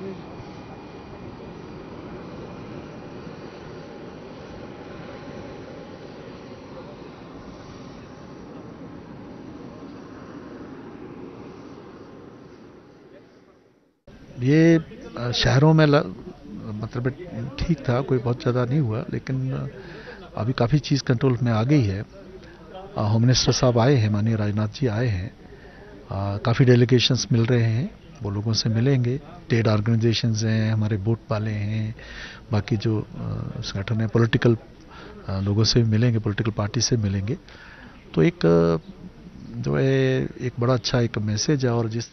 ये शहरों में मतलब ठीक था, कोई बहुत ज़्यादा नहीं हुआ, लेकिन अभी काफ़ी चीज़ कंट्रोल में आ गई है। होम मिनिस्टर साहब आए हैं, माननीय राजनाथ जी आए हैं। काफ़ी डेलीगेशंस मिल रहे हैं। वो लोगों से मिलेंगे। ट्रेड ऑर्गेनाइजेशन हैं, हमारे वोट वाले हैं, बाकी जो संगठन हैं पोलिटिकल लोगों से मिलेंगे पोलिटिकल पार्टी से मिलेंगे। तो एक जो है, एक बड़ा अच्छा एक मैसेज है और जिस